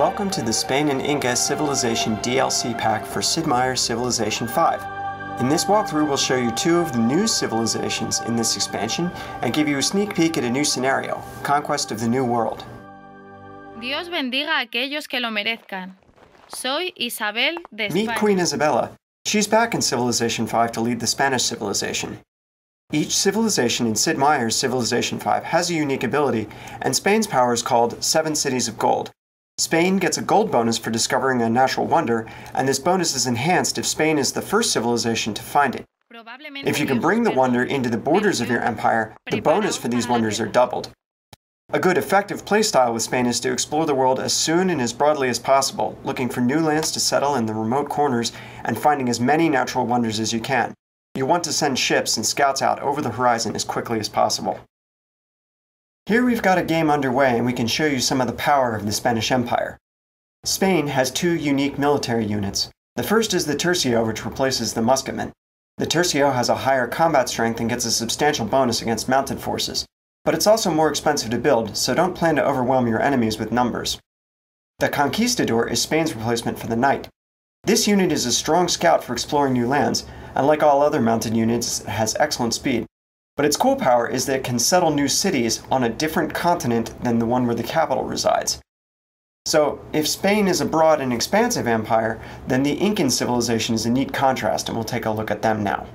Welcome to the Spain and Inca Civilization DLC pack for Sid Meier's Civilization 5. In this walkthrough we'll show you two of the new civilizations in this expansion and give you a sneak peek at a new scenario, Conquest of the New World. Dios bendiga a aquellos que lo merezcan. Soy Isabel de Meet Queen Isabella. She's back in Civilization 5 to lead the Spanish civilization. Each civilization in Sid Meier's Civilization 5 has a unique ability, and Spain's power is called Seven Cities of Gold. Spain gets a gold bonus for discovering a natural wonder, and this bonus is enhanced if Spain is the first civilization to find it. If you can bring the wonder into the borders of your empire, the bonus for these wonders are doubled. A good effective playstyle with Spain is to explore the world as soon and as broadly as possible, looking for new lands to settle in the remote corners and finding as many natural wonders as you can. You want to send ships and scouts out over the horizon as quickly as possible. Here we've got a game underway and we can show you some of the power of the Spanish Empire. Spain has two unique military units. The first is the Tercio, which replaces the musketman. The Tercio has a higher combat strength and gets a substantial bonus against mounted forces, but it's also more expensive to build, so don't plan to overwhelm your enemies with numbers. The Conquistador is Spain's replacement for the Knight. This unit is a strong scout for exploring new lands, and like all other mounted units, it has excellent speed. But its cool power is that it can settle new cities on a different continent than the one where the capital resides. So, if Spain is a broad and expansive empire, then the Incan civilization is a neat contrast, and we'll take a look at them now.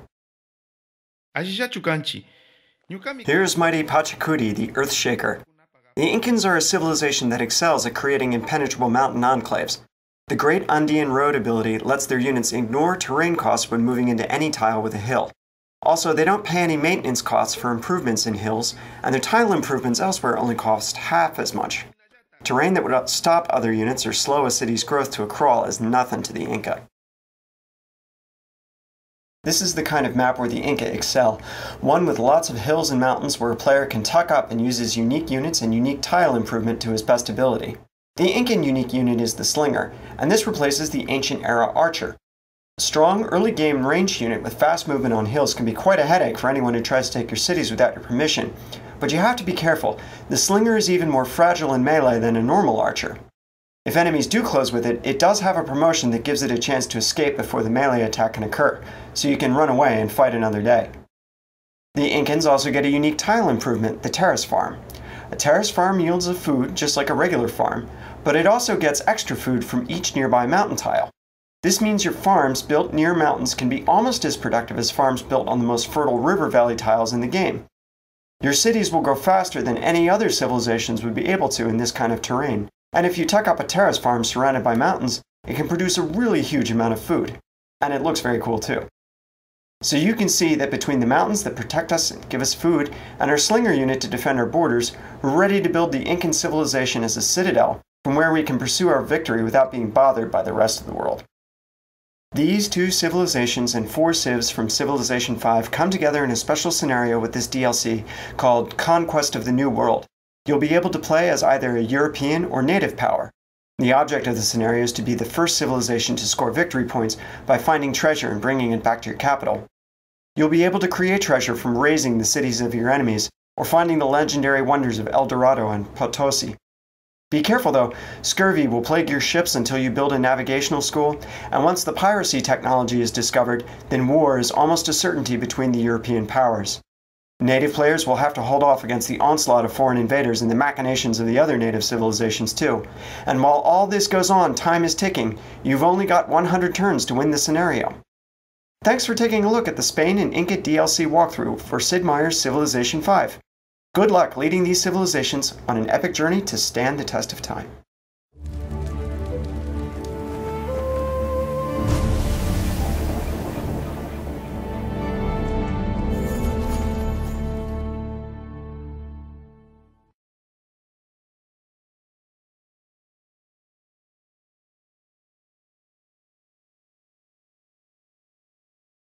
Here's mighty Pachacuti, the Earthshaker. The Incans are a civilization that excels at creating impenetrable mountain enclaves. The Great Andean Road ability lets their units ignore terrain costs when moving into any tile with a hill. Also, they don't pay any maintenance costs for improvements in hills, and their tile improvements elsewhere only cost half as much. Terrain that would stop other units or slow a city's growth to a crawl is nothing to the Inca. This is the kind of map where the Inca excel, one with lots of hills and mountains where a player can tuck up and use his unique units and unique tile improvement to his best ability. The Incan unique unit is the Slinger, and this replaces the ancient era Archer. A strong early game ranged unit with fast movement on hills can be quite a headache for anyone who tries to take your cities without your permission, but you have to be careful. The Slinger is even more fragile in melee than a normal Archer. If enemies do close with it, it does have a promotion that gives it a chance to escape before the melee attack can occur, so you can run away and fight another day. The Incans also get a unique tile improvement, the Terrace Farm. A terrace farm yields a food just like a regular farm, but it also gets extra food from each nearby mountain tile. This means your farms built near mountains can be almost as productive as farms built on the most fertile river valley tiles in the game. Your cities will grow faster than any other civilizations would be able to in this kind of terrain, and if you tuck up a terrace farm surrounded by mountains, it can produce a really huge amount of food. And it looks very cool too. So you can see that between the mountains that protect us and give us food, and our slinger unit to defend our borders, we're ready to build the Incan civilization as a citadel from where we can pursue our victory without being bothered by the rest of the world. These two civilizations and four civs from Civilization 5 come together in a special scenario with this DLC called Conquest of the New World. You'll be able to play as either a European or native power. The object of the scenario is to be the first civilization to score victory points by finding treasure and bringing it back to your capital. You'll be able to create treasure from razing the cities of your enemies or finding the legendary wonders of El Dorado and Potosi. Be careful though, scurvy will plague your ships until you build a navigational school, and once the piracy technology is discovered, then war is almost a certainty between the European powers. Native players will have to hold off against the onslaught of foreign invaders and the machinations of the other native civilizations too. And while all this goes on, time is ticking. You've only got 100 turns to win the scenario. Thanks for taking a look at the Spain and Inca DLC walkthrough for Sid Meier's Civilization 5. Good luck leading these civilizations on an epic journey to stand the test of time.